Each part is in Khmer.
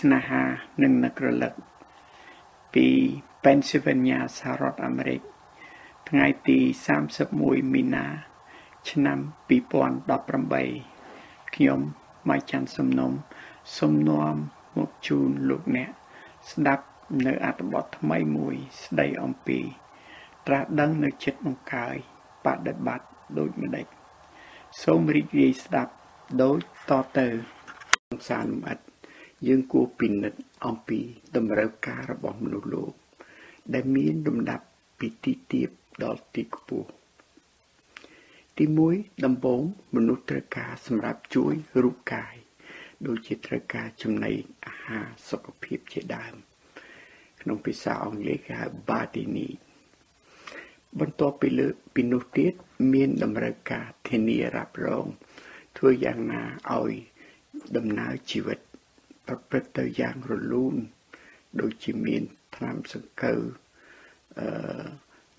ស្នេហានិងនឹករលឹកពី Pennsylvania សហរដ្ឋអាមេរិកថ្ងៃទី31មីនា ឆ្នាំ2018ខ្ញុំម៉ៃច័ន្ទសំណុំសូមនាំមកជូនលោកអ្នកស្ដាប់នៅអត្ថបទថ្មីមួយស្ដីអំពី ត្រាស់ដឹងនៅចិត្តបង្កើយបដិបត្តិដូចម្ដេចសូមរីករាយស្ដាប់ដូចតទៅសានំឥត យើងគួរពិនិត្យអំពីតម្រូវការរបស់មនុស្សលោក ដែលមានលំដាប់ពីទីទាបដល់ទីខ្ពស់ទី1ដំបូងមនុស្សត្រូវការសម្រាប់ជួយរូបកាយដូចជាត្រូវការចំណីអាហារសុខភាពជាដើម ក្នុងភាសាអង់គ្លេសគេហៅ body need បន្ទាប់ពីលើពីនោះទៀតមានតម្រូវការធានារ៉ាប់រងធ្វើយ៉ាងណាឲ្យដំណើរជីវិត ប្រព្រឹត្តទៅយ៉ាងរលូន ដូចជាមានថ្នាំសង្កូវអឺ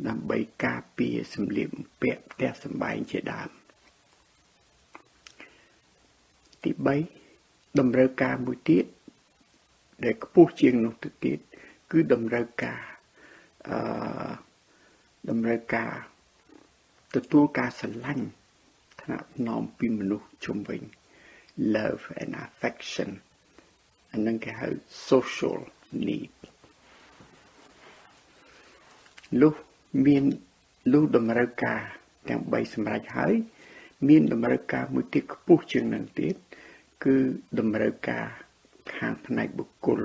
ដើម្បីការពារសម្លៀកបំពាក់ផ្ទះសម្បែងជាដើមទី3តម្រូវការមួយទៀតដែលខ្ពស់ជាងនោះទៅទៀតគឺតម្រូវការអឺតម្រូវការទទួលការស្រឡាញ់ថ្នាក់ថ្នមពីមនុស្សជុំវិញ love and affection អានឹងគេហៅ social need លុះមានលុះតម្រូវការទាំង3សម្រាប់ហើយ មានតម្រូវការមួយទៀតខ្ពស់ជាងនឹងទៀតគឺតម្រូវការខាងផ្នែកបុគ្គល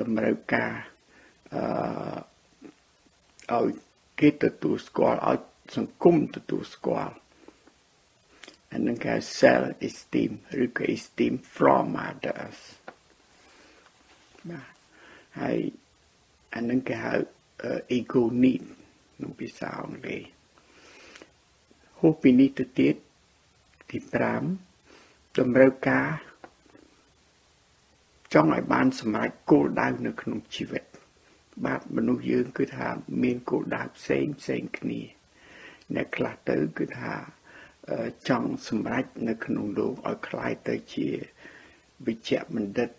តម្រូវការអឺឲ្យគេទទួលស្គាល់ឲ្យសង្គមទទួលស្គាល់អានឹងគេ self esteem ឬក៏ esteem from others បាទហើយអានឹងគេហៅ ego need ក្នុងភាសាអង់គ្លេសហូបពីនេះទៅទៀតទី5តម្រូវការចង់ឲ្យបានសម្រេចគោលដៅនៅក្នុងជីវិត បាទមនុស្សយើងគឺថាមានគោលដៅផ្សេងផ្សេងគ្នាអ្នកខ្លះទៅគឺថាចង់សម្រេចនៅក្នុងលោកឲ្យคล้ายទៅជាវិជ្ជបណ្ឌិត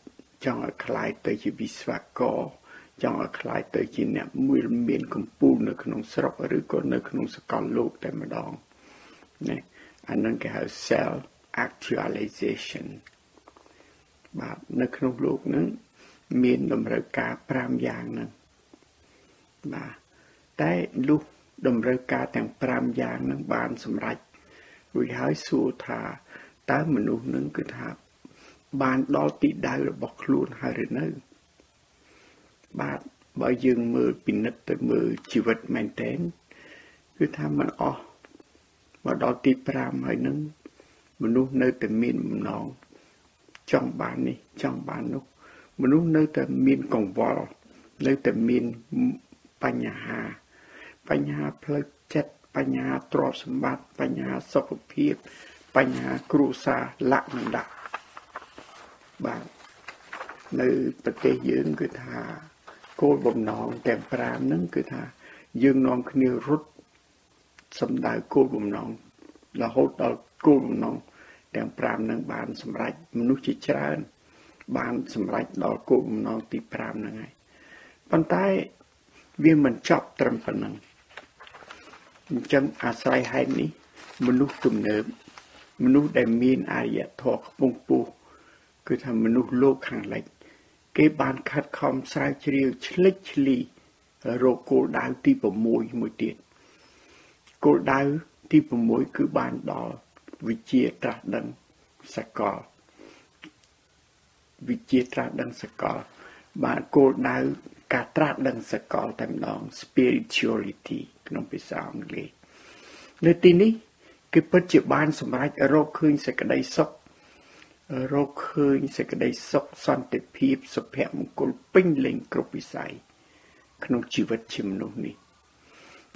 ចង់ឲ្យคล้ายទៅជាវិស្វករចង់ឲ្យคล้ายទៅជាអ្នកមួយមានកម្ពូលនៅក្នុងស្រុកឬក៏នៅក្នុងសកលលោកតែម្ដងណាអានឹងគេហៅ self actualization បាទនៅក្នុងលោកហ្នឹងមានតម្រូវការ5យ៉ាងហ្នឹងបាទតែលុះតម្រូវការទាំង5យ៉ាងហ្នឹងបានសម្រេចរួចហើយសួរថាតើមនុស្សនឹងគឺថា បានដល់ទីដៅរបស់ខ្លួនហើយឬនៅ បាទបើយើងមើលពិនិត្យទៅមើលជីវិតមែនតើគឺថាมันអស់មកដល់ទី5ហើយនឹងមនុស្សនៅតែមានបំណងចង់បាននេះចង់បាននោះ មនុស្សនៅតែមានកង្វល់នៅតែមានបញ្ហា បញ្ហាផ្លូវចិត្តបញ្ហាទ្រព្យសម្បត្តិបញ្ហាសុខភាព បញ្ហាគ្រួសារលក្ខមិនដាក់ បាទនៅប្រទេសយើងគឺថាគោលបំណងទាំង5ហ្នឹងគឺថាយើងនាំគ្នារត់សម្ដៅគោលបំណងរហូតដល់គោលបំណងទាំង5នឹងបានសម្រេចមនុស្សជាច្រើន បានសម្រេចដល់គោលបំណងទី5ហ្នឹងហើយប៉ុន្តែវាមិនចប់ត្រឹមប៉ុណ្ណឹងអញ្ចឹងអាស្រ័យហេតុនេះមនុស្សទំនើបមនុស្សដែលមានអារយធម៌ខ្ពង់ខ្ពស់ គឺថាមនុស្សលោកខាងលិចគេបានខិតខំស្រាវជ្រាវឆ្លេចឆ្លីរកគោលដៅទី6មួយទៀតគោលដៅទី6គឺបានដល់វិជាត្រាស់ដឹងសកលវិជាត្រាស់ដឹងសកល បានគោលដៅការត្រាស់ដឹងសកលតែម្ដង spirituality ក្នុងភាសាអង់គ្លេសនៅទីនេះគឺពិតជាបានសម្រេចរកឃើញសេចក្តីសុខ រកឃើញសេចក្តីសុខសន្តិភាពសុភមង្គលពេញលេញគ្រប់វិស័យក្នុងជីវិតជាមនុស្សនេះ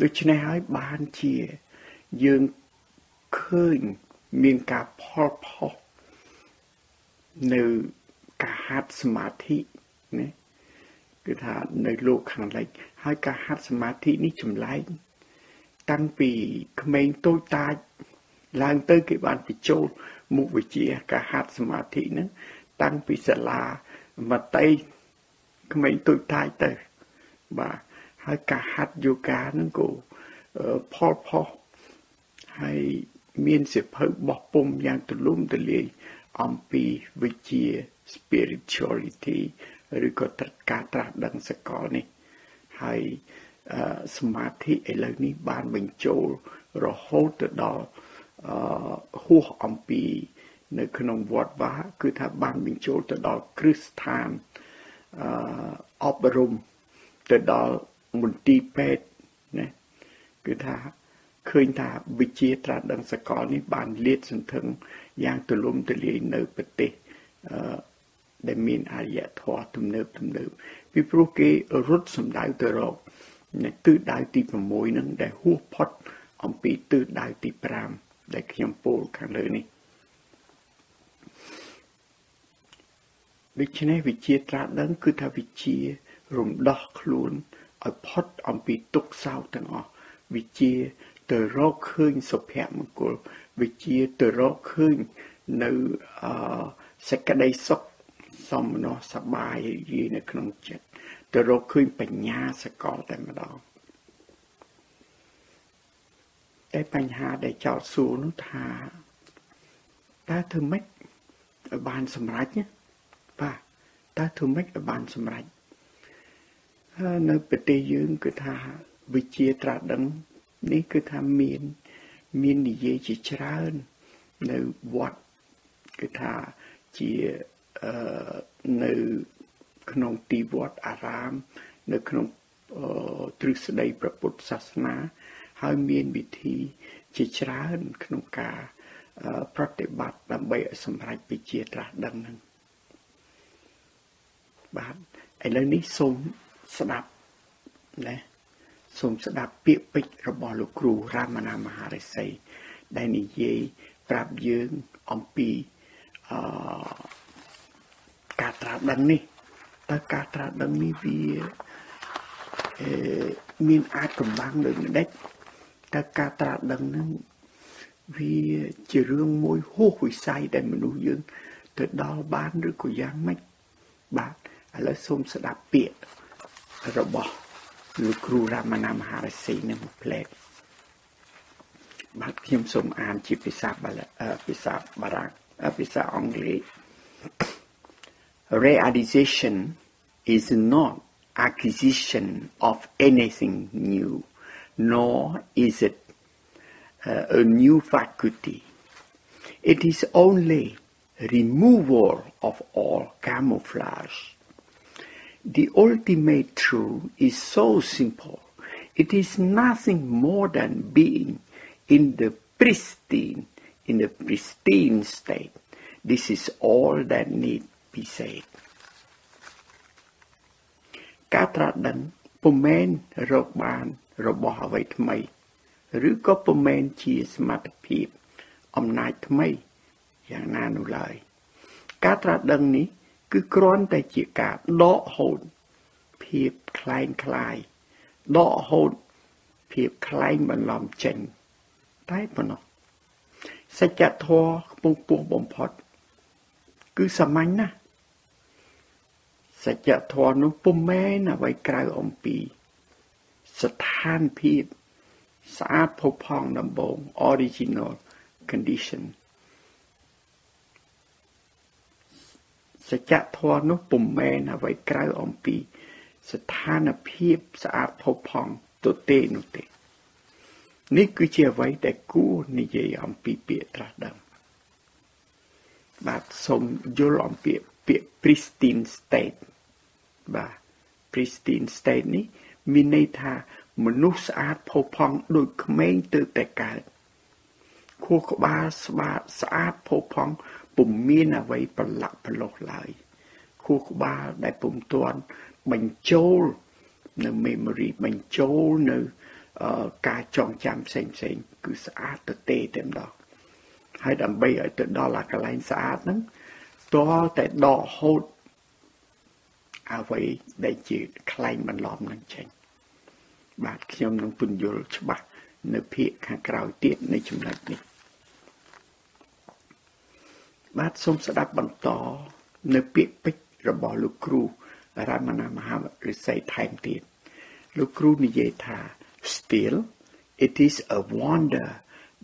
ដូច្នេះហើយបានជាយើងឃើញមានការផលផុសនៅការហាត់សមាធិណាគឺថានៅលោកខាងលិចហើយការហាត់សមាធិនេះចម្លែកតាំងពីក្មេងតូចតាចឡើងទៅគេបានបញ្ចូល មុខវិជ្ជាការហាត់សមាធិហ្នឹងតាំងពីសាលាមតីក្មេងតូចតាចទៅ បាទហើយការហាត់យូហ្គាហ្នឹងក៏ផលផុសហើយមានសិភៅបោះពុំយ៉ាងទូលំទូលាយអំពីវិជ្ជា spirituality ឬក៏ការត្រាស់ដឹងសកលនេះ ហើយសមាធិឥឡូវនេះបានបញ្ចូលរហូតទៅដល់ ហួសអំពី នៅ ក្នុងវត្តបាគឺថាបានបញ្ចូលទៅដល់គ្រឹះស្ថានអប់រំទៅដល់មន្ទីរពេទ្យណាគឺថាឃើញថាវិជាត្រាស់ដឹងសកលនេះបានលាតសន្ធឹងយ៉ាងទូលំទូលាយនៅប្រទេសដែលមានអរិយធម៌ទំនើបទំនើបពីព្រោះគេរត់សម្ដៅទៅរកទិសដៅទី6ហ្នឹងដែលហួសផុតអំពីទិសដៅទី5 ដែលខ្ញុំពោលខាងលើនេះដូច្នេះវិជាត្រាស់ដឹង គឺថាវិជារំដោះខ្លួនឲ្យផុតអំពីទុក្ខសោកទាំងអស់វិជាទៅរកឃើញសុភមង្គលវិជាទៅរកឃើញនៅអសេចក្តីសុខសមនស្សសបាយរីនៅក្នុងចិត្តទៅរកឃើញបញ្ញាសកលតែម្ដង តែបញ្ហាដែលចោតសួរនោះថាតើធ្វើម៉េចឲ្យបានសម្រេចណាបាទតើធ្វើម៉េចឲ្យបានសម្រេចនៅប្រទេសយើងគឺថាវិជាត្រាស់ដឹងនេះគឺថាមានមាននិយាយជាច្រើននៅវត្តគឺថាជាអឺនៅក្នុងទីវត្តអារាម នៅក្នុងទ្រឹស្ដីព្រះពុទ្ធសាសនា ហើយមានវិធីជាច្រើនក្នុងការប្រតិបត្តិដើម្បីឲ្យសម្រេចវិជាត្រាស់ដឹងនឹងបាទឥឡូវនេះសូមស្ដាប់ណាសូមស្ដាប់ពាក្យពេចន៍របស់លោកគ្រូរាមណាមហារិស័យដែលនិយាយប្រាប់យើងអំពីអឺការត្រាស់ដឹងនេះតើការត្រាស់ដឹងនេះវាអឺមានអាចកម្បាំងដូចម្ដេច តើការត្រាស់ដឹងនឹងវាជារឿងមួយហួសវិស័យដែលមនុស្សយើង ទៅដល់បានឬក៏យ៉ាងម៉េចបាទឥឡូវសូមស្ដាប់ពាក្យរបស់លោកគ្រូរាមណាមហារសីនឹងផ្លែកបាទខ្ញុំសូមអានជាភាសាភាសាបារាំងភាសាអង់គ្លេស realization is not acquisition of anything new nor is it uh, a new faculty it is only removal of all camouflage the ultimate truth is so simple. It is nothing more than being in the pristine, in the pristine state. This is all that need be said. ការត្រាស់ដឹងពុំមែនរកបាន របស់អ្វីថ្មីឬក៏ពុំមែនជាសមត្ថភាពអំណាចថ្មីយ៉ាងណានោះឡើយការត្រាស់ដឹងនេះគឺគ្រាន់តែជាការដកហូតភាពคล้ายคล้ายដកហូតភាពคล้ายបន្លំចេញតែប៉ុណ្ណោះ សច្ចធម៌ខ្ពង់ពោះបំផុត គឺសាមញ្ញណាស់សច្ចធម៌នោះពុំមែនអ្វីក្រៅអំពី ស្ថានភាពស្អាតផុសផង់ដំបូង original condition សច្ចធម៌នោះពុំមែនអ្វីក្រៅអំពី ស្ថានភាពស្អាតផុសផង់ទៅទេនោះទេនេះគឺជាអ្វីដែលគួរនិយាយអំពីពាក្យត្រាស់ដឹងបាទសូមយល់អំពីពាក្យ pristine state បាទ pristine state នេះ មានន័យថាមនុស្សស្អាតផុសផង់ដូចក្មេងទើបតែកើតខួរក្បាលស្បាស្អាតផុសផង់ពុំមានអ្វីប្រឡាក់ប្រឡោះឡើយខួរក្បាលដែលពុំទាន់បញ្ចូលនៅ memory បញ្ចូលនៅការចងចាំផ្សេងផ្សេងគឺស្អាតទៅទេតែម្ដងហើយដើម្បីឲ្យទៅដល់អាកន្លែងស្អាតហ្នឹងតើតែដកហូត អ្វីដែលជាខ្លែងបន្លំនឹងចេញបាទខ្ញុំនឹងពន្យល់ច្បាស់នៅភាគខាងក្រោយទៀតនៃចំណុចនេះបាទសូមស្ដាប់បន្តនៅពាក្យពេចន៍របស់លោកគ្រូរាមណាមហារិស័យថែមទៀតលោកគ្រូនិយាយថា still it is a wonder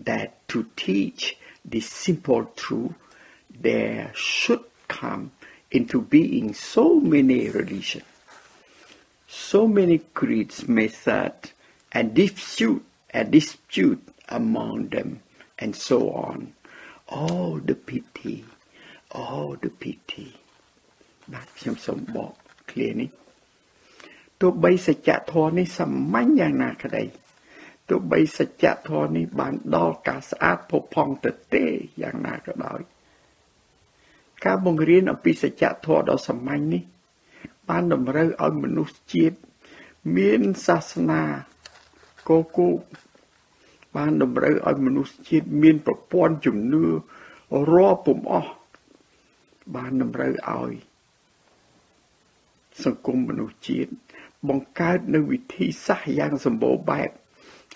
that to teach this simple truth there should come into being so many religions so many creeds method and dispute and dispute among them and so on all the pity all the pity បាទខ្ញុំសូមបកឃ្លានេះទោះបីសច្ចធម៌នេះសាមញ្ញយ៉ាងណាក្តីទោះបីសច្ចធម៌នេះបានដល់ការស្អាតផុសផង់ទៅទេយ៉ាងណាក៏ដោយ ការបង្រៀនអំពីសច្ចធម៌ដ៏សាមញ្ញនេះ បានតម្រូវឲ្យមនុស្សជាតិមានសាសនាគោគូបានតម្រូវឲ្យមនុស្សជាតិមានប្រព័ន្ធជំនឿរាប់ពុំអស់បានតម្រូវឲ្យ សង្គមមនុស្សជាតិបង្កើតនៅវិធីសាស្ត្រយ៉ាងសម្បូរបែប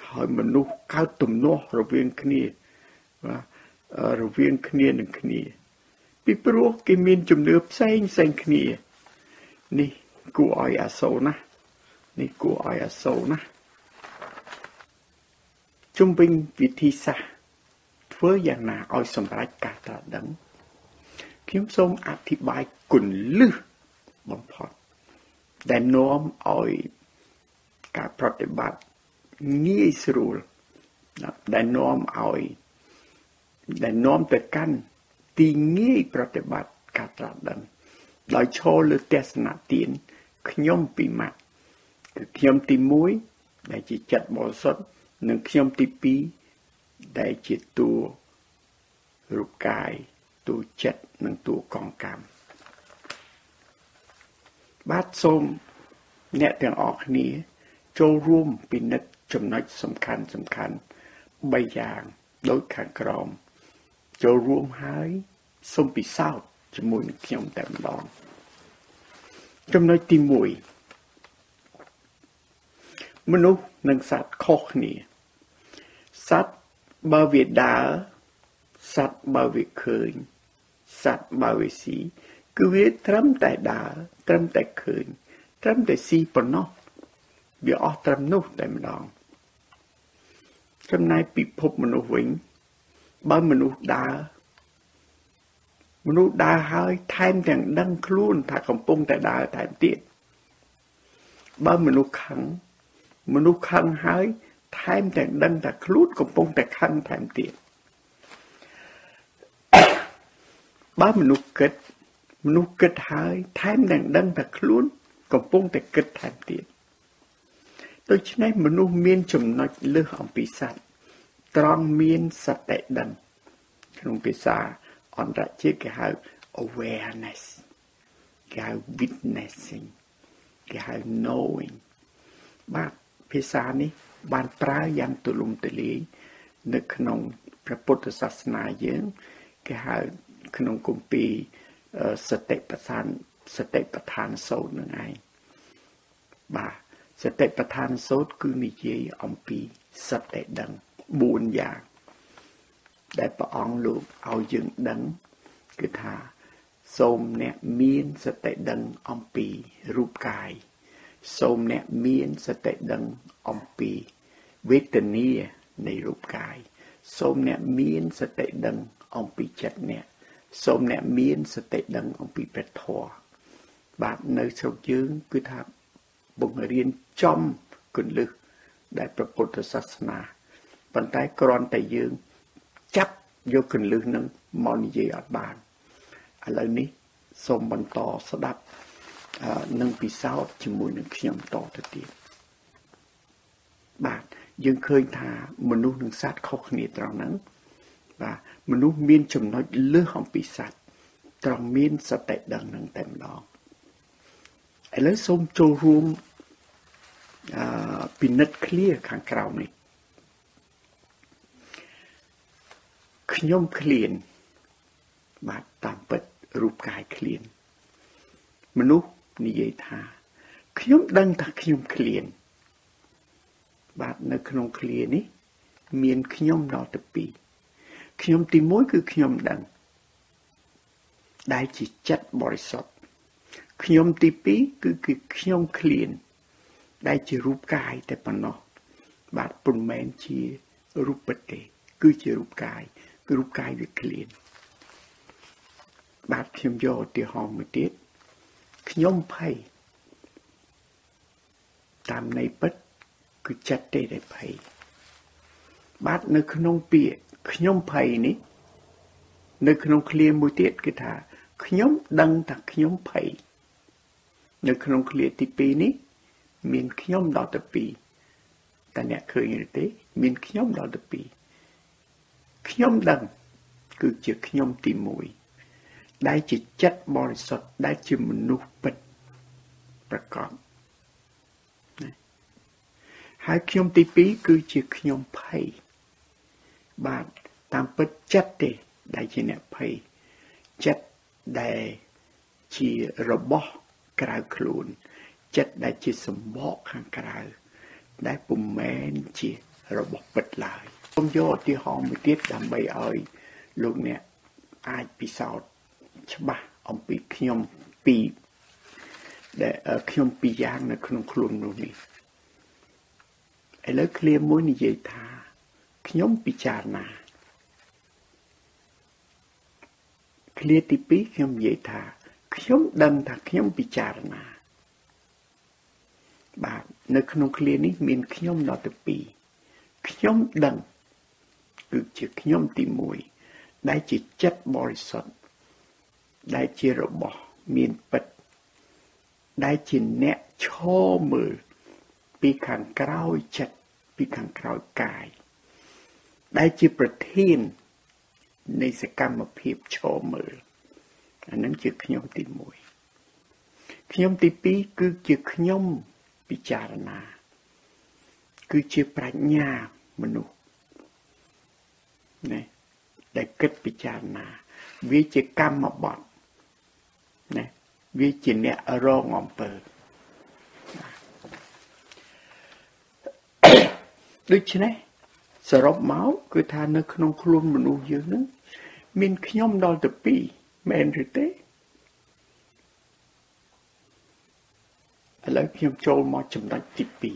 ហើយមនុស្សកើតទំនាស់រវាងគ្នាបាទរវាងគ្នានឹងគ្នា ពីព្រោះគេមានជំនឿផ្សេងផ្សេងគ្នា នេះគួរឲ្យអាសូរណាស់នេះគួរឲ្យអាសូរណាស់ជំវិញវិធីសាស្ត្រធ្វើយ៉ាងណាឲ្យសម្រេចការត្រាស់ដឹងខ្ញុំសូមអធិប្បាយគុណលឹះបំផុតដែលនាំឲ្យការប្រតិបត្តិងាយស្រួលដែលនាំឲ្យដែលនាំទៅកាន់ ទីងាយប្រតិបត្តិការត្រាស់ដឹងដោយឈរលើទស្សនៈទានខ្ញុំពីរម៉ាត់គឺខ្ញុំទី1ដែលជាចិត្តបរិសុទ្ធនិងខ្ញុំទី2ដែលជាតួរូបកាយតួចិត្តនិងតួកងកម្មបាទសូមអ្នកទាំងអស់គ្នា ចូលរួមពិនិត្យចំណុចសំខាន់សំខាន់3យ៉ាង ដូចខាងក្រោមចូលរួមហើយ សូមពិសោធន៍ជាមួយនឹងខ្ញុំតែម្ដងចំណុចទី1មនុស្សនិងសត្វខុសគ្នាសត្វបើវាដើរសត្វបើវាឃើញសត្វបើវាស៊ីគឺវាត្រឹមតែដើរត្រឹមតែឃើញត្រឹមតែស៊ីប៉ុណ្ណោះវាអស់ត្រឹមនោះតែម្ដងចំណែកពិភពមនុស្សវិញបើមនុស្សដើរ មនុស្សដើរហើយថែមទាំងដឹងខ្លួនថាកំពុងតែដើរថែមទៀតបើមនុស្សខឹងមនុស្សខឹងហើយថែមទាំងដឹងថាខ្លួនកំពុងតែខឹងថែមទៀតបើមនុស្សគិតមនុស្សគិតហើយថែមទាំងដឹងថាខ្លួនកំពុងតែគិតថែមទៀតដូច្នេះមនុស្សមានចំណុចលើសអំពីសត្វត្រង់មានសតិដឹងក្នុងភាសា អន្តរជាតិគេហៅ awareness គេហៅ witnessing គេហៅ knowing បាទភាសានេះបានប្រើយ៉ាងទូលំទូលាយនៅក្នុងព្រះពុទ្ធសាសនាយើងគេហៅក្នុងគម្ពីរសតិប្បដ្ឋានសតិប្បដ្ឋានសូត្រនឹងឯងបាទសតិប្បដ្ឋានសូត្រគឺនិយាយអំពីសតិដឹង4យ៉ាង ដែលព្រះអង្គលោកឲ្យយើងដឹងគឺថាសូមអ្នកមានសតិដឹងអំពីរូបកាយសូមអ្នកមានសតិដឹងអំពីវេទនានៃរូបកាយសូមអ្នកមានសតិដឹងអំពីចិត្តអ្នកសូមអ្នកមានសតិដឹងអំពីព្រះធម៌បាទនៅស្រុកយើងគឺថាបង្រៀនចំគន្លឹះដែលព្រះពុទ្ធសាសនាប៉ុន្តែគ្រាន់តែយើង ចាប់យកគន្លឹះនឹងមកនិយាយអត់បានឥឡូវនេះសូមបន្តស្ដាប់នឹងពិសោធន៍ជាមួយនឹងខ្ញុំតទៅទៀតបាទយើងឃើញថាមនុស្សនិងសត្វខុសគ្នាត្រង់ហ្នឹងបាទមនុស្សមានចំណុចលើសអំពីសត្វត្រង់មានសតិដឹងនឹងតែម្ដងឥឡូវសូមចូលរួមអឺពិនិត្យឃ្លាខាងក្រោមនេះ ខ្ញុំឃ្លានបាទតាមពិតរូបកាយឃ្លានមនុស្សនិយាយថាខ្ញុំដឹងថាខ្ញុំឃ្លានបាទនៅក្នុងឃ្លានេះ មានខ្ញុំដល់ទៅ2ខ្ញុំទី1គឺខ្ញុំដឹងដែលជាចិត្តបរិសុទ្ធខ្ញុំទី2គឺគឺខ្ញុំឃ្លាន ដែលជារូបកាយតែប៉ុណ្ណោះបាទពុំមែនជារូបទេគឺជារូបកាយគឺ រូបកាយវាឃ្លានបាទខ្ញុំយកឧទាហរណ៍មួយទៀតខ្ញុំភ័យតាមន័យពិតគឺចិត្តទេដែលភ័យបាទនៅក្នុងពាក្យខ្ញុំភ័យនេះ នៅក្នុងឃ្លាមួយទៀតគឺថាខ្ញុំដឹងថាខ្ញុំភ័យនៅក្នុងឃ្លាទី2នេះមានខ្ញុំដល់ទៅ2តើអ្នកឃើញទេ មានខ្ញុំដល់ទៅ2 ខ្ញុំដឹងគឺជាខ្ញុំទី1ដែលជាចិត្តបរិសុទ្ធដែលជាមនុស្សពិតប្រកបហើយខ្ញុំទី2គឺជាខ្ញុំភ័យបាទតាមពិតចិត្តទេដែលជាអ្នកភ័យចិត្តដែលជារបស់ក្រៅខ្លួន ចិត្តដែលជាសម្បកខាងក្រៅដែលពុំមែនជារបស់ពិតឡើយ ខ្ញុំយកឧទាហរណ៍មួយទៀតដើម្បីឲ្យលោកអ្នកអាចពិសោធន៍ច្បាស់អំពីខ្ញុំពីរដែលខ្ញុំពីរយ៉ាងនៅក្នុងខ្លួននោះនេះឥឡូវឃ្លាមួយនិយាយថាខ្ញុំពិចារណាឃ្លាទី2ខ្ញុំនិយាយថាខ្ញុំដឹងថាខ្ញុំពិចារណាបាទនៅក្នុងឃ្លានេះមានខ្ញុំដល់ទៅ2ខ្ញុំដឹង គឺជាខ្ញុំទី1ដែលជាចិត្តបរិសុទ្ធដែលជារបស់មានពិតដែលជាអ្នកឈរមើលពីខាងក្រោយចិត្តពីខាងក្រោយកាយដែលជាប្រធាននៃសកម្មភាពឈរមើលអានឹងជាខ្ញុំទី1ខ្ញុំទី2គឺជាខ្ញុំពិចារណា គឺជាប្រាជ្ញាមនុស្ស ណាដែលគិតពិចារណា វាជាកម្មបត្តិណាវាជាអ្នករងអំពើដូច្នេះសរុបមកគឺថានៅក្នុងខ្លួនមនុស្សយើងនឹងមានខ្ញុំដល់ទៅ2មែនឬទេឥឡូវខ្ញុំចូលមកចំណុចទី2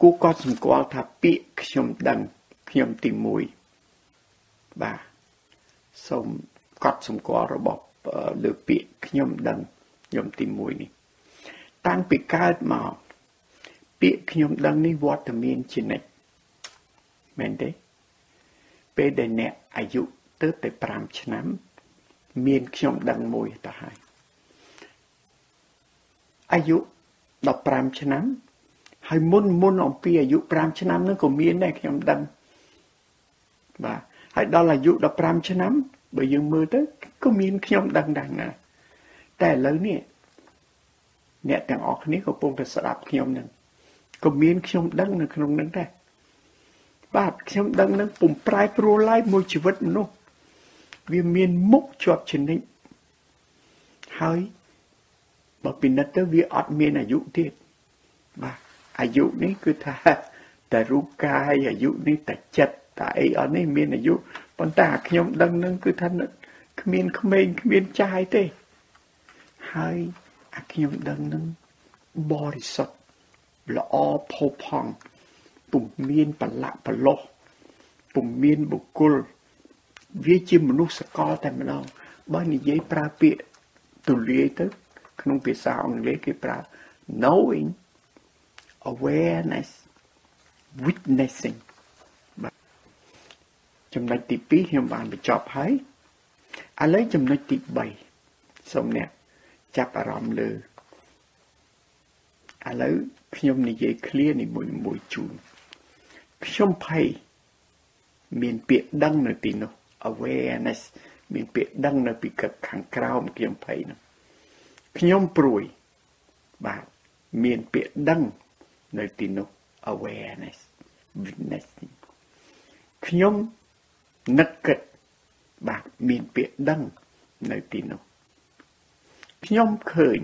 គូក៏សម្គាល់ថាពាក្យខ្ញុំដឹង ខ្ញុំទី1បាទសូមកត់សម្គាល់របស់លើពាក្យខ្ញុំដឹងខ្ញុំទី1នេះ តាំងពីកើតមកពាក្យខ្ញុំដឹងនេះវត្តមានជានិច្ចមែនទេពេលដែលអ្នកអាយុទៅតែ5ឆ្នាំ មានខ្ញុំដឹងមួយទៅហើយអាយុ15ឆ្នាំហើយមុនមុនអំពីអាយុ5ឆ្នាំហ្នឹងក៏មានដែរខ្ញុំដឹង បាទហើយដល់អាយុ15ឆ្នាំបើយើងមើលទៅក៏មានខ្ញុំដឹងដែរណាតែឥឡូវនេះអ្នកទាំងអស់គ្នាកំពុងតែស្ដាប់ខ្ញុំនឹងក៏មានខ្ញុំដឹងនៅក្នុងនឹងដែរបាទខ្ញុំដឹងនឹងពុំប្រែប្រួលឡើយមួយជីវិតមនុស្សវាមានមុខជាប់ជានិច្ចហើយបើពិនិត្យទៅវាអត់មានអាយុទៀតបាទអាយុនេះគឺថាតែរូបកាយអាយុនេះតែចិត្ត តាអីអត់នេះមានអាយុប៉ុន្តែខ្ញុំដឹងនឹងគឺថាគ្មានក្មេងគ្មានចាយទេ ហើយអាខ្ញុំដឹងនឹងបរិសុទ្ធល្អផូរផង់ពុំមានប្រឡាក់ប្រឡោះពុំមានបុគ្គលវាជាមនុស្សសកលតែម្ដងបើនិយាយប្រើពាក្យទូលាយទៅ ក្នុងភាសាអង់គ្លេសគេប្រើ knowing awareness witnessing ចំណុចទី2ខ្ញុំបានបញ្ចប់ហើយឥឡូវចំណុចទី3សូមអ្នកចាប់អារម្មណ៍លើឥឡូវខ្ញុំនិយាយឃ្លានីមួយមួយជូនខ្ញុំភ័យមានពាក្យដឹងនៅទីនោះ awareness មានពាក្យដឹងនៅពីខាងក្រោមខ្ញុំភ័យនោះខ្ញុំព្រួយបាទមានពាក្យដឹងនៅទីនោះ awareness witnessing ខ្ញុំ នឹកគិតបាទមានពាក្យដឹងនៅទីនោះខ្ញុំឃើញ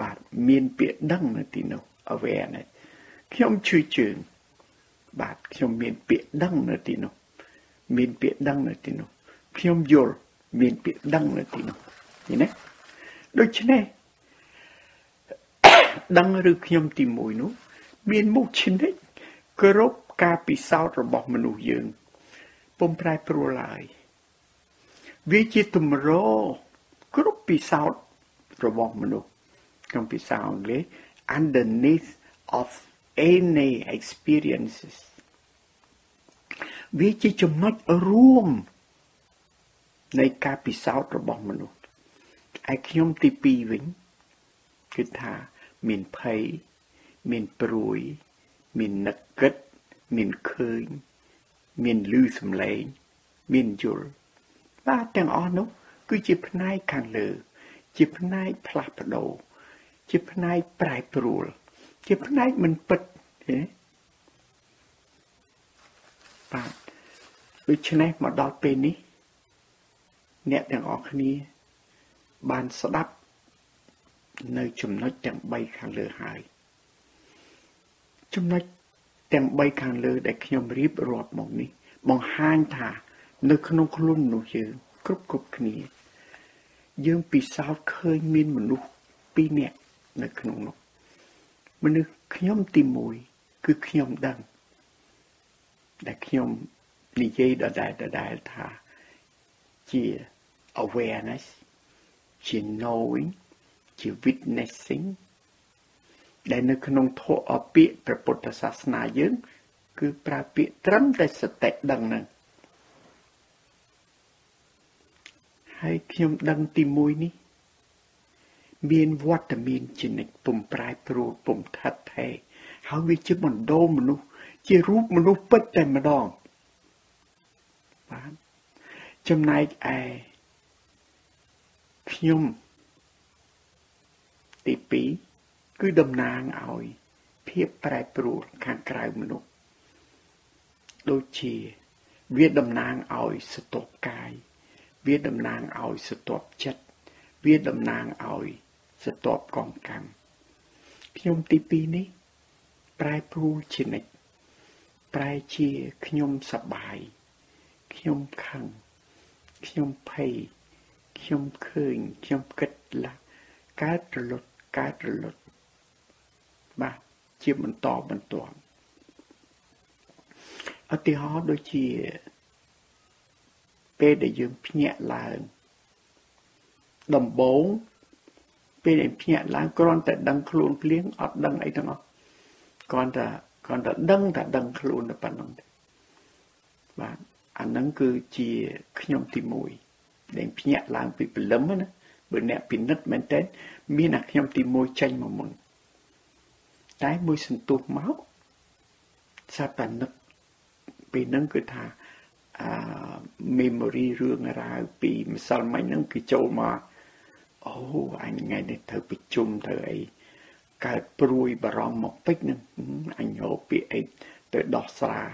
បាទមានពាក្យដឹងនៅទីនោះ awareness ខ្ញុំឈឺជើងបាទខ្ញុំមានពាក្យដឹងនៅទីនោះ មានពាក្យដឹងនៅទីនោះខ្ញុំយល់មានពាក្យដឹងនៅទីនោះឃើញទេដូច្នេះដឹងឬខ្ញុំទី1នោះ មានមុខឈនិចគ្រប់ការពិសោធន៍របស់មនុស្សយើង ពុំប្រែប្រួលឡើយវាជាទម្រគ្រប់ពិសោធន៍របស់មនុស្សក្នុងភាសាអង់គ្លេស underneath of any experiences វាជាចំណុចរួមនៃការពិសោធន៍របស់មនុស្សឯខ្ញុំទី2វិញគឺថាមានភ័យមានព្រួយ មាននឹកគិត មានឃើញ មានឮសំឡេង មានយល់បាទទាំងអស់នោះ គឺជាផ្នែកខាងលើ ជាផ្នែកផ្លាស់ប្ដូរជាផ្នែកប្រែប្រួល ជាផ្នែកមិនពិតទេបាទដូច្នេះមកដល់ពេលនេះ អ្នកទាំងអស់គ្នា បានស្ដាប់នៅចំណុចទាំង3ខាងលើហើយចំណុច ទាំង3ខាងលើដែលខ្ញុំរៀបរាប់មកនេះ បង្ហាញថា នៅក្នុងខ្លួនមនុស្សយើងគ្រប់គ្រប់គ្នា យើងពិសោធន៍ឃើញមានមនុស្ស2នាក់នៅក្នុងនោះមនុស្សខ្ញុំទី1គឺខ្ញុំដឹងដែលខ្ញុំនិយាយដដែលដដែលថាជា awareness ជា knowing ជា witnessing ដែលនៅក្នុងធម៌អពាក្យព្រះពុទ្ធសាសនាយើង គឺប្រើពាក្យត្រឹមតែសតិដឹងនឹងហើយខ្ញុំដឹងទី1នេះ មានវត្តមានជានិច្ចពុំប្រែប្រួលពុំថិតថេរហើយវាជាមណ្ឌលមនុស្សជារូបមនុស្សពិតតែម្ដងបាទចំណែកឯខ្ញុំទី2 គឺតំណាងឲ្យភាពប្រែប្រួលខាងក្រៅមនុស្សដូចជាវាតំណាងឲ្យសតុបកាយវាតំណាងឲ្យសតុបចិត្តវាតំណាងឲ្យសតុបកងកម្មខ្ញុំទី2នេះប្រែប្រួលជានិច្ចប្រែជាខ្ញុំសប្បាយខ្ញុំខឹងខ្ញុំភ័យខ្ញុំឃើញខ្ញុំគិតឡាកើតរលត់កើតរលត់ បាទជាបន្តបន្ទាប់ឧទាហរណ៍ដូចជាពេលដែលយើងភ្ញាក់ឡើងដំបូងពេលដែលភ្ញាក់ឡើងគ្រាន់តែដឹងខ្លួនភ្លៀងអត់ដឹងអីទាំងអស់គ្រាន់តែគ្រាន់តែដឹងតែដឹងខ្លួនតែប៉ុណ្្នឹងទេបាទអាហ្នឹងគឺជាខ្ញុំទី1ដែលភ្ញាក់ឡើងពីព្រលឹមណាបើអ្នកពិនិត្យមែនតើមានអាខ្ញុំទី1ចេញមកមុន តែមួយសន្ទុះមកសាប់តែនឹកពេលហ្នឹងគឺថាអា memory រឿងរ៉ាវពីម្សិលមិញហ្នឹងគឺចូលមកអូអញថ្ងៃនេះត្រូវប្រជុំត្រូវអីកើតព្រួយបារម្ភមកពេចហ្នឹងអញហៅពាក្យអីទៅដោះស្រាយ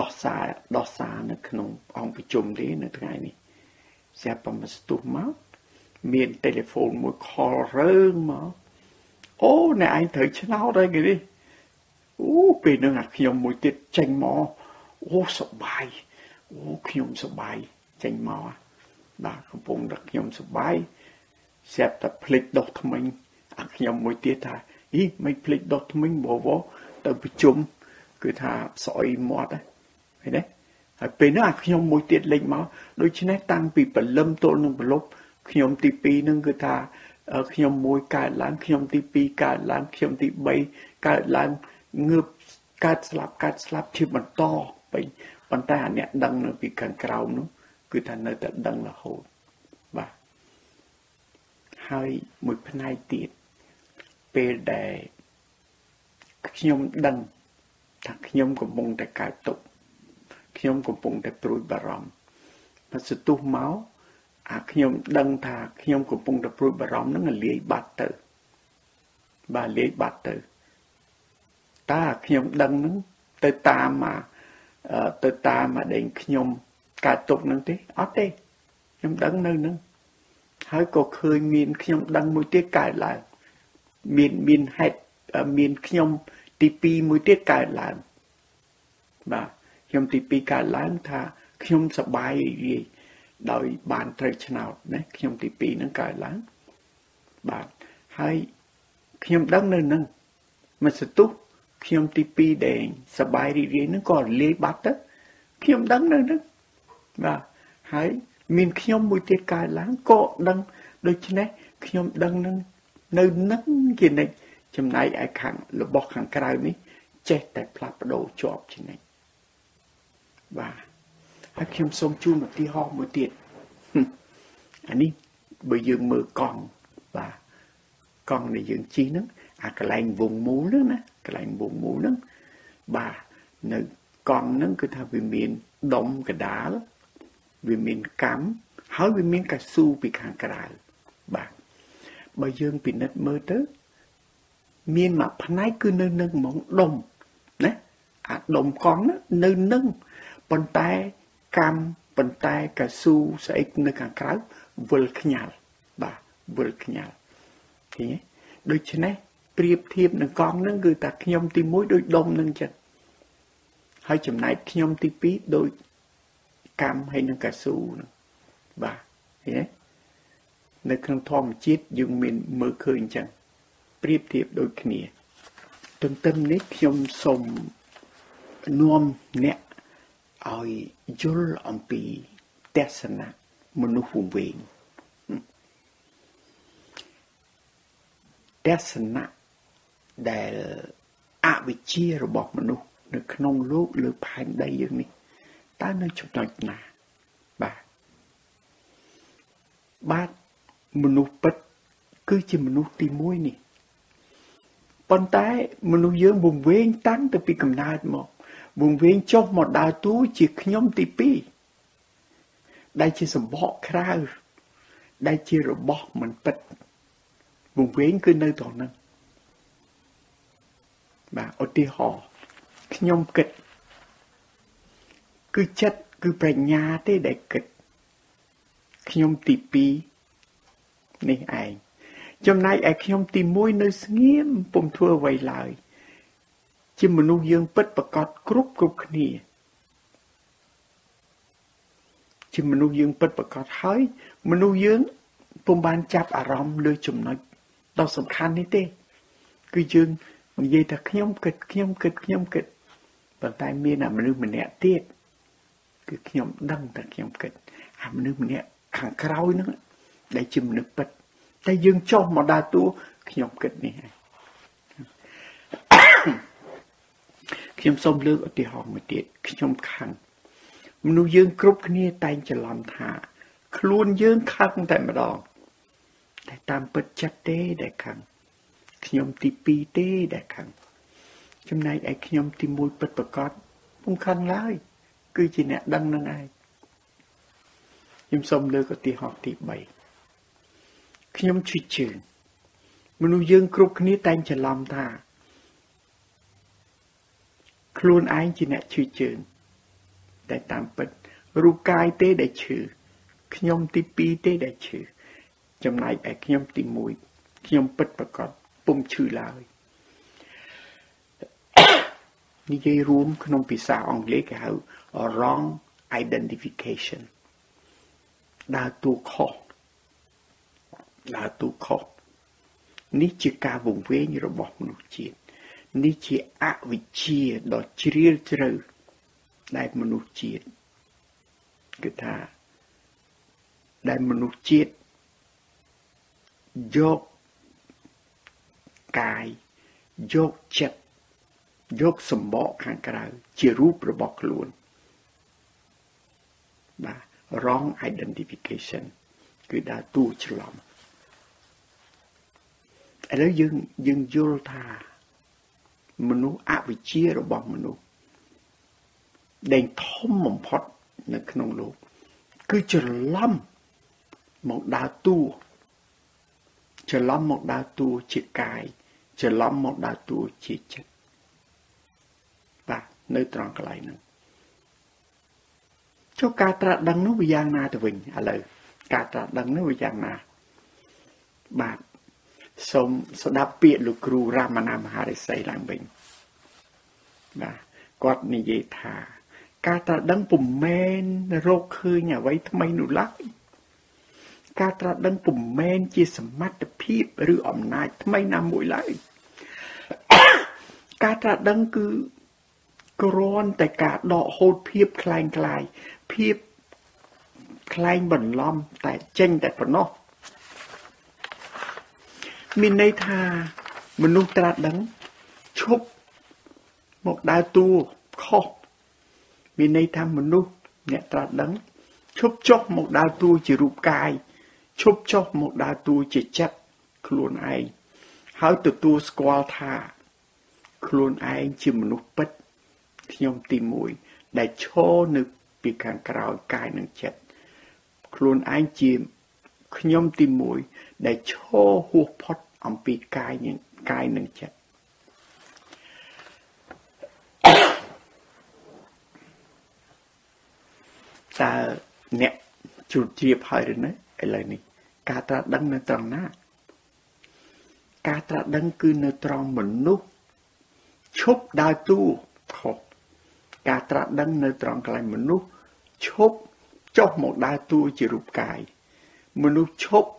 ដោះសារដោះសារនៅក្នុងអង្គប្រជុំទេនៅថ្ងៃនេះស្រាប់តែមកស្ទុះមកមានទូរស័ព្ទមួយ call រឿងមក អូអ្នកឯងត្រូវឆ្នោតហើយគេនេះអូពេលនឹងអាខ្ញុំមួយទៀតចេញមកអូសបាយអូខ្ញុំសបាយចេញមកបាទកំពុងតែខ្ញុំសបាយស្រាប់តែភ្លេចដុសថ្មិញអាខ្ញុំមួយទៀតថាអីមិនភ្លេចដុសថ្មិញបវទៅប្រជុំគឺថាស្អុយមាត់ហ្នឹងឃើញទេហើយពេលនោះអាខ្ញុំមួយទៀតលេចមកដូច្នេះតាំងពីព្រលឹមទល់នឹងប្រលប់ខ្ញុំទី2ហ្នឹងគឺថា ខ្ញុំមួយកើតឡើងខ្ញុំទី2កើតឡើងខ្ញុំទី3កើតឡើងងើបកើតស្លាប់កើតស្លាប់ជាបន្តពេញប៉ុន្តែអាអ្នកដឹងនៅពីខាងក្រោមនោះគឺថានៅតែដឹងរហូតបាទហើយមួយផ្នែកទៀតពេលដែលខ្ញុំដឹងថាខ្ញុំកំពុងតែកើតទុក្ខខ្ញុំកំពុងតែព្រួយបារម្ភបើសទុះមក អាខ្ញុំដឹងថាខ្ញុំកំពុងតែព្រួយបារម្ភហ្នឹងលាយបាត់ទៅបាទលាយបាត់ទៅតើខ្ញុំដឹងហ្នឹងទៅតាមមកទៅតាមមកដេញខ្ញុំកើតទុកហ្នឹងទេអត់ទេខ្ញុំដឹងនៅហ្នឹងហើយក៏ឃើញមានខ្ញុំដឹងមួយទៀតកើតឡើងមានមានហេតុមានខ្ញុំទី2មួយទៀតកើតឡើងបាទខ្ញុំទី2កើតឡើងថាខ្ញុំសប្បាយរីករាយ ដោយបានត្រូវឆ្នោតណាខ្ញុំទី2ហ្នឹងកើតឡើងបាទហើយខ្ញុំដឹងនៅនឹងមិនសទុះខ្ញុំទី2ដែលសបាយរីករាយហ្នឹងក៏លាយបាត់ទៅខ្ញុំដឹងនៅនឹងបាទហើយមានខ្ញុំមួយទៀតកើតឡើងក៏ដឹងដូច្នេះខ្ញុំដឹងនឹងនៅនឹងជានិច្ចចំណែកឯខាងរបស់ខាងក្រៅនេះ ចេះតែផ្លាស់ប្ដូរជាប់ជានិច្ចបាទ ហើយខ្ញុំសូមជូនឧទាហរណ៍មួយទៀតអានេះបើយើងមើលកង់បាទកង់ដែលយើងជិះហ្នឹងអាកន្លែងវងមូលហ្នឹងណាកន្លែងវងមូលហ្នឹងបាទនៅកង់ហ្នឹងគឺថាវាមានដុំកដាលវាមានកម្មហើយវាមានកស៊ូពីខាងក្រៅបាទបើយើងពិនិត្យមើលទៅ មានមួយផ្នែកគឺនៅនឹងហ្មងដុំណាអាដុំកង់នៅនឹងប៉ុន្តែ កម្មប៉ុន្តែកស៊ូស្អីនៅខាងក្រៅវិលខ្ញាល់បាទវិលខ្ញាល់ឃើញទេដូច្នេះប្រៀបធៀបនឹងកង់នឹងគឺថាខ្ញុំទី1ដូចដុំនឹងចឹងហើយចំណែកខ្ញុំទី2ដូចកម្មហើយនឹងកស៊ូនឹងបាទឃើញទេនៅក្នុងធម្មជាតិយើងមានមើលឃើញអញ្ចឹងប្រៀបធៀបដូចគ្នាទន្ទឹមនេះខ្ញុំសូមនាំអ្នក ឲ្យយល់អំពីទស្សនៈមនុស្សវែងទស្សនៈដែលអវិជ្ជារបស់មនុស្សនៅក្នុងលោកលើផែនដីយើងនេះតើនៅចំណុចណាបាទបាទមនុស្សពិតគឺជាមនុស្សទី1នេះប៉ុន្តែមនុស្សយើងវង្វេងតាំងទៅពីកំណើតមក វង្វេងចុះមកដើរតួជាខ្ញុំទី2ដែលជាសម្បកក្រៅដែលជារបស់មិនពិតវង្វេងគឺនៅត្រង់ហ្នឹងបាទឧទាហរណ៍ខ្ញុំគិតគឺចិត្តគឺប្រាជ្ញាទេដែលគិតខ្ញុំទី2នេះឯងចំណែកឯខ្ញុំទី1នៅស្ងៀមពុំធ្វើអ្វីឡើយ ជាមនុស្សយើងពិតប្រកបគ្រប់គ្រប់គ្នា ជាមនុស្សយើងពិតប្រកបហើយ មនុស្សយើងពុំបានចាប់អារម្មណ៍លើចំណុចដ៏សំខាន់នេះទេ គឺយើងនិយាយថាខ្ញុំគិតខ្ញុំគិតខ្ញុំគិតប៉ុន្តែមានអាមនុស្សម្នាក់ទៀតគឺខ្ញុំដឹងតែខ្ញុំគិតអាមនុស្សម្នាក់ខាងក្រោយហ្នឹងដែលជាមនុស្សពិតតែយើងចុះមកដើរតួខ្ញុំគិតនេះហើយ ខ្ញុំសូមលើកឧទាហរណ៍មួយទៀតខ្ញុំខឹងមនុស្សយើងគ្រប់គ្នាតែងច្រឡំថា ខ្លួនយើងខឹងតែម្ដងតែតាមពិតចិត្តទេដែលខឹងខ្ញុំទី2ទេដែលខឹងចំណែកឯខ្ញុំទី1ពិតប្រកបពុំខឹងឡើយ គឺជាអ្នកដឹងនឹងឯងខ្ញុំសូមលើកឧទាហរណ៍ទី3ខ្ញុំឈឺជើងមនុស្សយើងគ្រប់គ្នាតែងច្រឡំថា ខ្លួនឯងជាអ្នកឈឺជើងតែតាមពិតរូបកាយទេដែលឈឺខ្ញុំទី2ទេដែលឈឺចំណែកឯខ្ញុំទី1ខ្ញុំពិតប្រកបពុំឈឺឡើយនិយាយរួមក្នុងភាសាអង់គ្លេសគេហៅ wrong identification ដើរតួខុសដើរតួខុសនេះជាការវង្វេងរបស់មនុស្សជាតិ នេះជាអវិជ្ជាដ៏ជ្រាលជ្រៅដែលមនុស្សជាតិគឺថាដែលមនុស្សជាតិយកកាយយកចិត្តយកសម្បកខាងក្រៅជារូបរបស់ខ្លួនបាទ wrong identification គឺដើរតួច្រឡំឥឡូវយើងយើងយល់ថា មនុស្សអវិជ្ជារបស់មនុស្សដែលធំបំផុតនៅក្នុងលោក គឺច្រឡំមកដើរតួច្រឡំមកដើរតួជាកាយច្រឡំមកដើរតួជាចិត្តបាទនៅត្រង់កន្លែងហ្នឹងចុះការត្រាស់ដឹងនោះវាយ៉ាងណាទៅវិញឥឡូវការត្រាស់ដឹងនោះវាយ៉ាងណាបាទ សូមស្ដាប់ពាក្យលោកគ្រូរាមណាមហារិស័យឡើងវិញបាទគាត់និយាយថា ការត្រាស់ដឹងពុំមែនរកឃើញអ្វីថ្មីនោះឡើយការត្រាស់ដឹងពុំមែនជាសមត្ថភាពឬអំណាចថ្មីណាមួយឡើយការត្រាស់ដឹងគឺគ្រាន់តែការដកហូតភាពคล้ายคล้ายភាពคล้ายបន្លំតែចេញតែប៉ុណ្ណោះ មានន័យថាមនុស្សត្រាស់ដឹងឈប់មកដើរតួខុសមានន័យថាមនុស្សអ្នកត្រាស់ដឹងឈប់ចុះមកដើរតួជារូបកាយឈប់ចុះមកដើរតួជាចិត្តខ្លួនឯងហើយទទួលស្គាល់ថាខ្លួនឯងជាមនុស្សពិតខ្ញុំទី1ដែលឈរនៅពីខាងក្រោយកាយនិងចិត្តខ្លួនឯងជាខ្ញុំទី1 ដែលឈរហួសផុតអំពីកាយនិងកាយនិងចិត្តតើអ្នកជ្រុតជ្រាបហើយឬនៅឥឡូវនេះ ការត្រាស់ដឹងនៅត្រង់ណា ការត្រាស់ដឹងគឺនៅត្រង់មនុស្សឈប់ដើរតួខុសការត្រាស់ដឹងនៅត្រង់កន្លែងមនុស្សឈប់ចុះមកដើរតួជារូបកាយមនុស្សឈប់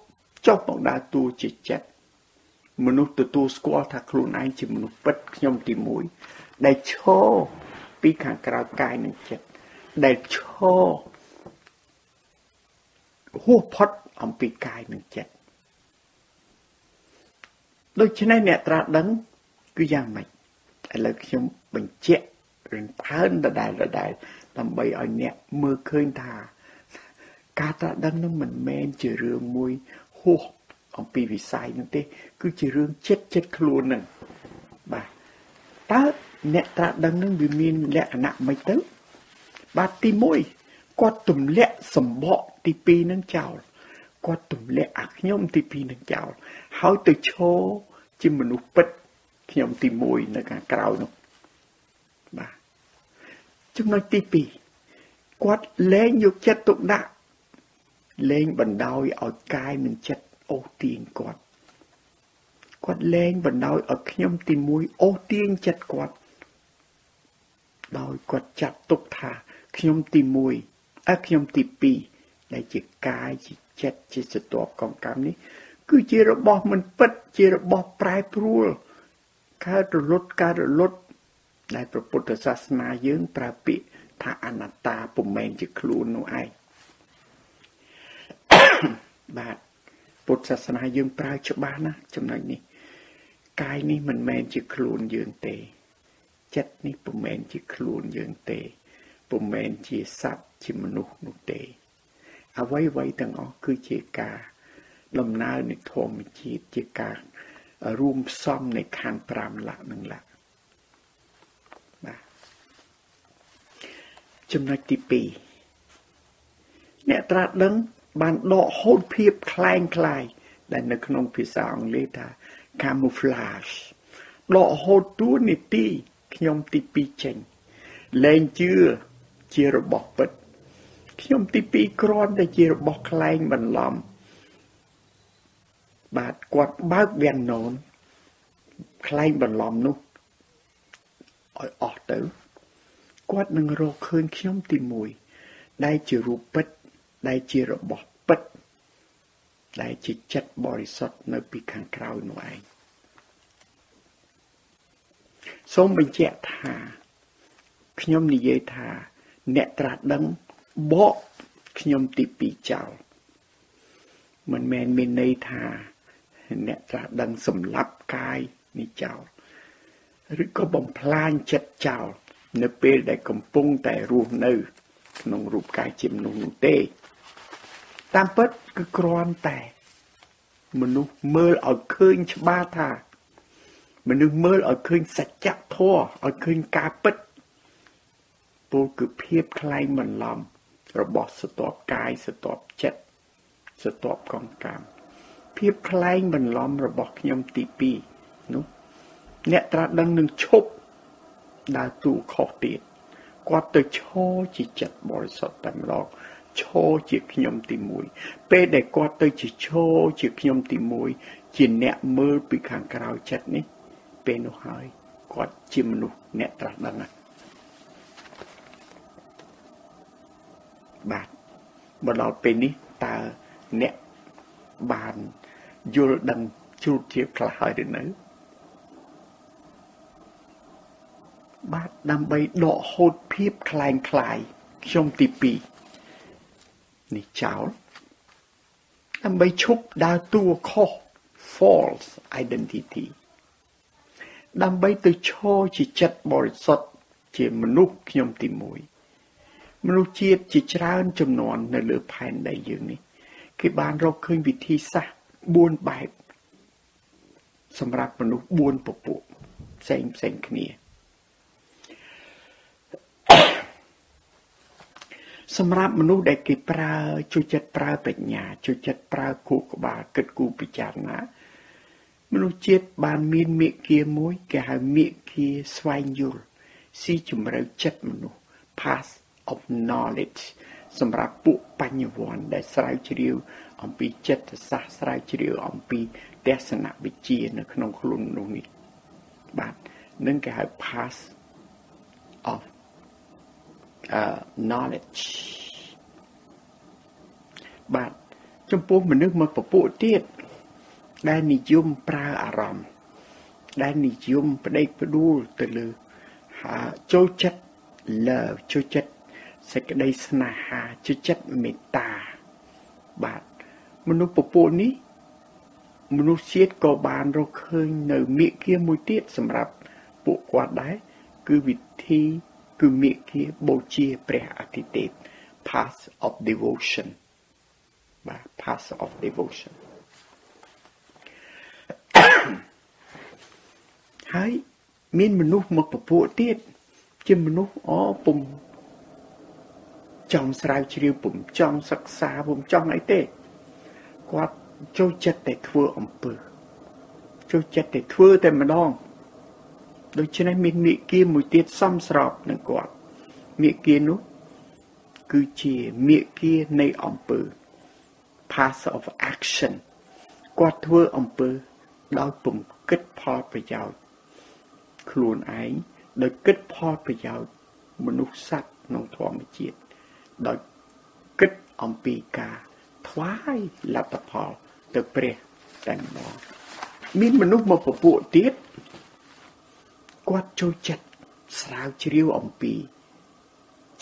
ចុះមកដើរតួជាចិត្តមនុស្សទទួលស្គាល់ថាខ្លួនឯងជាមនុស្សពិតខ្ញុំទី1ដែលឈរពីខាងក្រៅកាយនិងចិត្តដែលឈរហួសផុតអំពីកាយនិងចិត្តដូច្នេះអ្នកត្រាស់ដឹងគឺយ៉ាងម៉េចឥឡូវខ្ញុំបញ្ជាក់រំផើនដដែលដដែលដើម្បីឲ្យអ្នកមើលឃើញថា ការត្រាស់ដឹងនឹងមិនមែនជារឿងមួយ ហួសអំពីវិស័យនោះទេ គឺជារឿងចិត្តចិត្តខ្លួននឹងបាទតើអ្នកត្រាស់ដឹងនឹងវាមានលក្ខណៈមិនទៅបាទទី1គាត់ទម្លាក់សម្បកទី2នឹងចោលគាត់ទម្លាក់អាខ្ញុំទី2នឹងចោលហើយទៅឈរជាមនុស្សពិតខ្ញុំទី1នៅខាងក្រៅនោះបាទចំណុចទី2គាត់លែងយកចិត្តទុកដាក់ លែងបណ្ដោយឲ្យកាយនិងចិត្តអូសទាញគាត់គាត់លែងបណ្ដោយឲ្យខ្ញុំទី1អូសទាញចិត្តគាត់ដោយគាត់ចាត់ទុកថាខ្ញុំទី1អើខ្ញុំទី2ដែលជាកាយជាចិត្តជាសតបកងកម្មនេះ គឺជារបស់មិនពិតជារបស់ប្រែប្រួលកើតរលត់កើតរលត់ដែលព្រះពុទ្ធសាសនាយើងប្រើពាក្យថាអនត្តាពុំមែនជាខ្លួននោះឯង បាទពុទ្ធសាសនាយើងប្រើច្បាស់ណាស់ចំណុចនេះកាយនេះមិនមែនជាខ្លួនយើងទេ ចិត្តនេះពុំមែនជាខ្លួនយើងទេពុំមែនជាសត្វជាមនុស្សនោះទេ អ្វីអ្វីទាំងអស់គឺជាការដំណើរនៃធម្មជាតិជាការរួមផ្សំនៃខណ្ឌ5លក្ខនឹងលក្ខបាទចំណុចទី2អ្នកត្រាស់ដឹង បានដកហូតភាពคล้ายคล้ายដែលនៅក្នុងភាសាអង់គ្លេសថា camouflage ដកហូតតួនាទីខ្ញុំទី2ចេញលែងជឿជារបស់ពិតខ្ញុំទី2គ្រាន់តែជារបស់ខ្លែងបន្លំបាទគាត់បើកវាំងណូនខ្លែងបន្លំនោះ ឲ្យអស់ទៅគាត់នឹងរកឃើញខ្ញុំទី1ដែលជារូបពិត ដែលជារបស់ពិតដែលជាចិត្តបរិសុទ្ធនៅពីខាងក្រៅនោះឯងសូមបញ្ជាក់ថាខ្ញុំនិយាយថា អ្នកត្រាស់ដឹងបកខ្ញុំទី2ចោលមិនមែនមានន័យថាអ្នកត្រាស់ដឹងសម្លាប់កាយនេះចោលឬក៏បំផ្លាញចិត្តចោលនៅពេលដែលកំពុងតែរស់នៅ ក្នុងរូបកាយជាមនុស្សនោះទេ តាមពិតគឺគ្រាន់តែ មនុស្សមើលឲ្យឃើញច្បាស់ថាមនុស្សមើលឲ្យឃើញសច្ចធម៌ឲ្យឃើញការពិតពោលគឺភាពខ្លែងបន្លំ របស់សតបកាយសតបចិត្តសតបកងកម្មភាពខ្លែងបន្លំរបស់ខ្ញុំទី2នោះអ្នកត្រាស់ដឹងនឹងឈប់ដើរទូខុសទៀតគាត់ទៅឈរជាចិត្តបរិសុទ្ធតែម្ដង ឈរជាខ្ញុំទី1ពេលដែលគាត់ទៅជាឈរជាខ្ញុំទី1ជាអ្នកមើលពីខាងក្រៅចិត្តនេះពេលនោះហើយគាត់ជាមនុស្សអ្នកត្រាស់ដឹងហើយបាទមកដល់ពេលនេះតើអ្នកបានយល់ដឹងជ្រូតជាខ្លះហើយឬនៅបាទដើម្បីដកហូតភាពคล้ายคล้ายខ្ញុំទី2 នេះចោលដើម្បីឈប់ដើរតួខុស false identity ដើម្បីទៅឈរជាចិត្តបរិសុទ្ធជាមនុស្សខ្ញុំទី1មនុស្សជាតិជាច្រើនចំនួននៅលើផែនដីយើងនេះ គេបានរកឃើញវិធីសាស្ត្រ4បែបសម្រាប់មនុស្ស4ពពួកផ្សេងផ្សេងគ្នា សម្រាប់មនុស្សដែលគេប្រើជួយចិត្តប្រើបញ្ញាជួយចិត្តប្រើគូក្បាលគិតគូពិចារណាមនុស្សជាតិបានមានមេគាមួយគេហៅមេគាស្វែងយល់ស៊ីជម្រៅចិត្តមនុស្ស path of knowledge សម្រាប់ពួកបញ្ញវន្តដែលស្រាវជ្រាវ អំពីចិត្តសាស្ត្រស្រាវជ្រាវអំពីទស្សនវិជ្ជានៅក្នុងខ្លួនមនុស្សនេះបាទនឹងគេហៅ path of uh knowledge បាទចំពោះមនុស្សមកពពួកទៀតដែលនិយមប្រើអារម្មណ៍ដែលនិយមប្តេកផ្ដួលទៅលើចូលចិត្ត love ចូលចិត្តសេចក្តីស្នេហាចូលចិត្តមេត្តា បាទមនុស្សពពួកនេះ មនុស្សជាតិក៏បានរកឃើញនៅមេគាមួយទៀតសម្រាប់ពួកគាត់ដែរគឺវិធី គឺមេគាបូជាព្រះអាទិទេព path of devotion បាទ path of devotion ហើយមានមនុស្សមកពពួកទៀតជាមនុស្សអពុំចង់ស្រាវជ្រាវពុំចង់សិក្សាពុំចង់អីទេគាត់ចូលចិត្តតែធ្វើអំពើចូលចិត្តតែធ្វើតែម្ដង ដូច្នេះមានមេគាមួយទៀតសំស្របនឹងគាត់មេគានោះគឺជាមេគានៃអំពើ path of action គាត់ធ្វើអំពើដោយពំគិតផលប្រយោជន៍ខ្លួនឯងដោយគិតផលប្រយោជន៍មនុស្សសត្វក្នុងធម្មជាតិដោយគិតអំពីការថ្វាយលទ្ធផលទៅព្រះតែម្ដងមានមនុស្សមកពពួកទៀត គាត់ចូលចិត្តស្រាវជ្រាវអំពី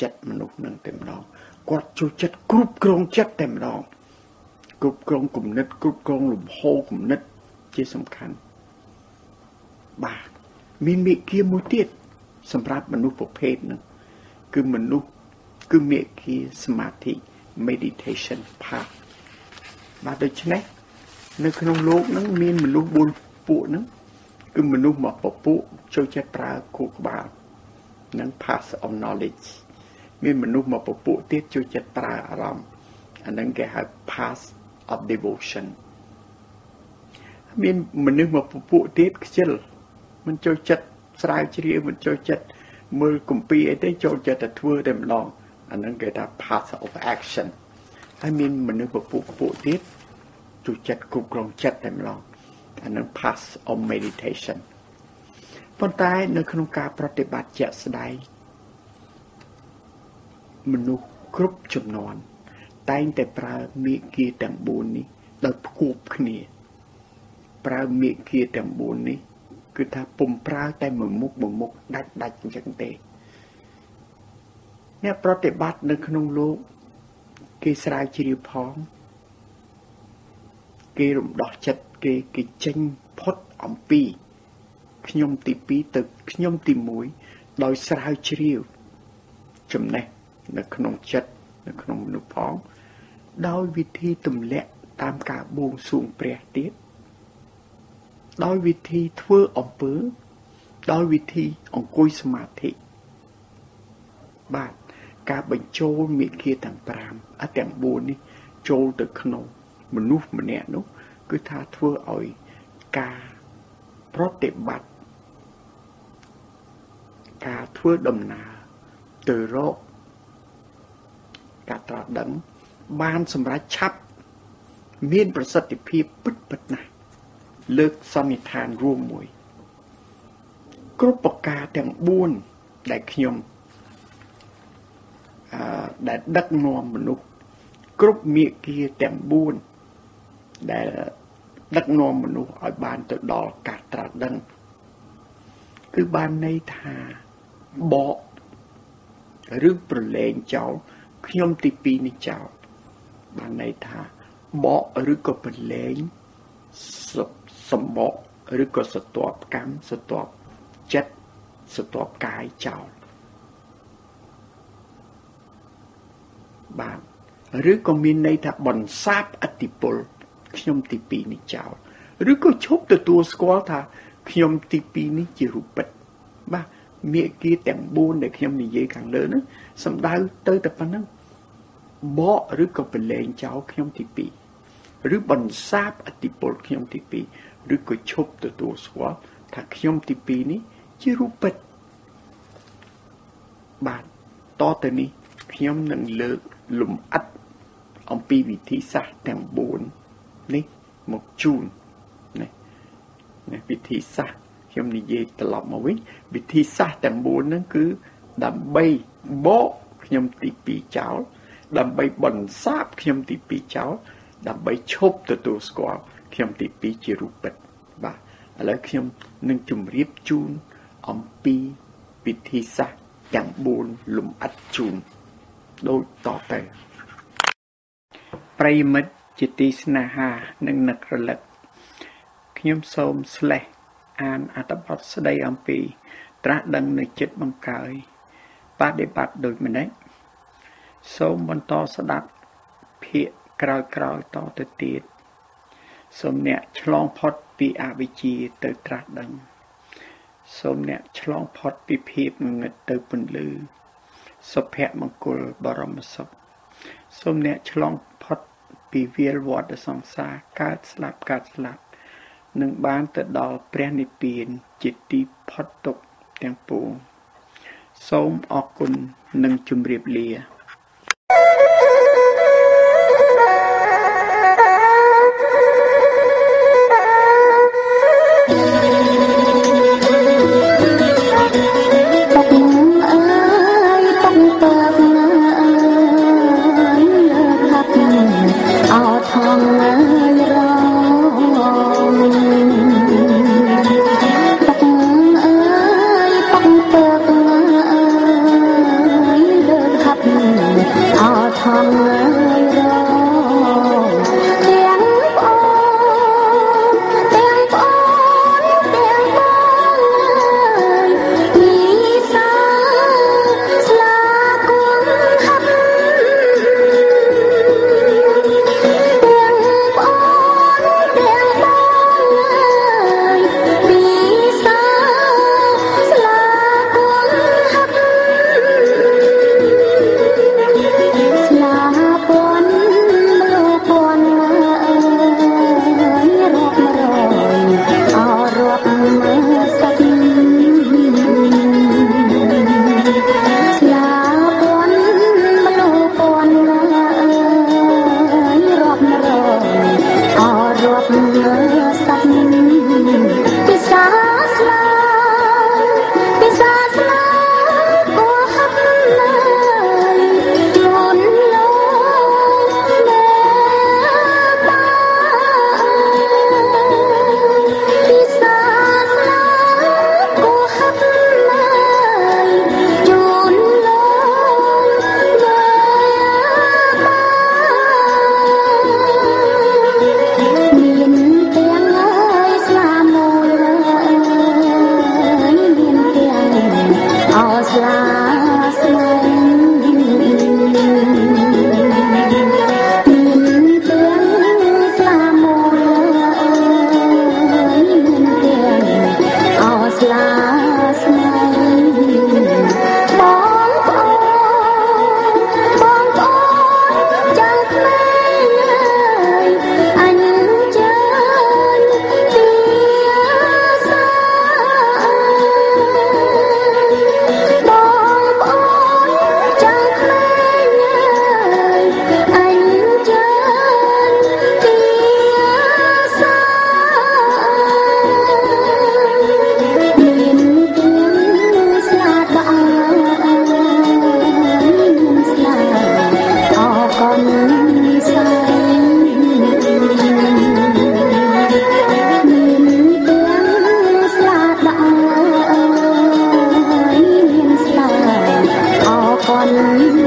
ចិត្តមនុស្សនឹងតែម្ដងគាត់ចូលចិត្តគ្រប់គ្រងចិត្តតែម្ដងគ្រប់គ្រងគំនិតគ្រប់គ្រងលំហូរគំនិតជាសំខាន់បាទមានមេគាមួយទៀតសម្រាប់មនុស្សប្រភេទហ្នឹងគឺមនុស្សគឺមេគាសមាធិ meditation path បាទដូច្នេះនៅក្នុងលោកហ្នឹងមានមនុស្ស4ពួកហ្នឹង គឺមនុស្សមកពពួកចូលចិត្តប្រើគូក្បាលនិង pass of knowledge មានមនុស្សមកពពួកទៀតចូលចិត្តប្រើអារម្មណ៍អាហ្នឹងគេហៅ pass of devotion មានមនុស្សមកពពួកទៀតខ្ជិលមិនចូលចិត្តស្រាវជ្រាវមិនចូលចិត្តមើលគម្ពីរអីទេចូលចិត្តតែធ្វើតែម្ដងអាហ្នឹងគេថា path of action ហើយមានមនុស្សពពួកពួកទៀតជួយចិត្តគ្រប់គ្រងចិត្តតែម្ដង អានឹង pass of meditation ប៉ុន្តែនៅក្នុងការប្រតិបត្តិជាក់ស្ដែងមនុស្សគ្រប់ចំនួនតែងតែប្រើមេគាទាំង4នេះដោយផ្គូផ្គ្នា ប្រើមេគាទាំង4នេះ គឺថាពុំប្រើតែមួយមុខមួយមុខដាច់ដាច់អញ្ចឹងទេអ្នកប្រតិបត្តិនៅក្នុងលោកគេស្រាវជ្រាវផង គេរំដោះចិត្តគេគេចេញផុតអំពីខ្ញុំទី2ទៅខ្ញុំទី1ដោយស្រាវជ្រាវចំណេះនៅក្នុងចិត្តនៅក្នុងមនុស្សផងដោយវិធីទម្លាក់តាមការបួងសួងព្រះទៀតដោយវិធីធ្វើអំពើដោយវិធីអង្គុយសមាធិបាទការបញ្ចូលមេគាទាំង5អទាំង4នេះចូលទៅក្នុង មនុស្សម្នាក់នោះ គឺថាធ្វើឲ្យការប្រតិបត្តិការធ្វើដំណើរទៅរកការត្រាស់ដឹង បានសម្រេចឆាប់មានប្រសិទ្ធភាពពិតពិតណាស់លើកសន្និដ្ឋានរួមមួយ គ្រប់ប្រការទាំង4ដែលខ្ញុំអឺដែលដឹកនាំមនុស្សគ្រប់មេគាទាំង4 ដែលដឹកនាំមនុស្សឲ្យបានទៅដល់ការត្រាស់ដឹងគឺបានន័យថាបកឬប្រឡែងចោលខ្ញុំទី2នេះចោលបានន័យថាបកឬក៏ប្រឡែងសម្បកឬក៏សតបកម្មសតបចិត្តសតបកាយចោលបានឬក៏មានន័យថាបន្សាបអតិពល ខ្ញុំទី2នេះចោលឬក៏ឈប់ទទួលស្គាល់ថាខ្ញុំទី2នេះជារូបិតបាទមេគាទាំង4ដែលខ្ញុំនិយាយខាងលើហ្នឹងសំដៅទៅតែប៉ុណ្្នឹងបកឬក៏ប្រឡែងចោលខ្ញុំទី2ឬបន្សាបអតិពលខ្ញុំទី2ឬក៏ឈប់ទទួលស្គាល់ថាខ្ញុំទី2នេះជារូបិតបាទតទៅនេះខ្ញុំនឹងលើកលំអិតអំពីវិធីសាស្ត្រទាំង4 នេះមកជូនណាណាវិធីសាស្ត្រខ្ញុំនិយាយត្រឡប់មកវិញវិធីសាស្ត្រទាំង4ហ្នឹងគឺដើម្បីបកខ្ញុំទី2ចោលដើម្បីបន្សាបខ្ញុំទី2ចោលដើម្បីឈប់ទទួលស្គាល់ខ្ញុំទី2ជារូបិតបាទឥឡូវខ្ញុំនឹងជម្រាបជូនអំពីវិធីសាស្ត្រទាំង4លំអិតជូនដូចតទៅប្រិមិត្ត ជាទីស្នេហា និងនឹករលឹកខ្ញុំសូមស្លេះអានអត្ថបទស្ដីអំពី ត្រាស់ដឹងនៅចិត្តបង្កើយបដិបត្តិដូចម្ដេចសូមបន្តស្ដាប់ភាកក្រោយក្រោយតទៅទៀតសូមអ្នកឆ្លងផុតពីអវិជ្ជាទៅត្រាស់ដឹងសូមអ្នកឆ្លងផុតពីភាពងឹតទៅពន្លឺសុភមង្គលបរមសុខសូមអ្នកឆ្លងផុត ពីវាលវដ្តសង្សារកើតស្លាប់កើតស្លាប់នឹងបានទៅដល់ព្រះនិព្វានជាទីផុតទុក្ខទាំងពួងសូមអរគុណនិងជម្រាបលា 嗯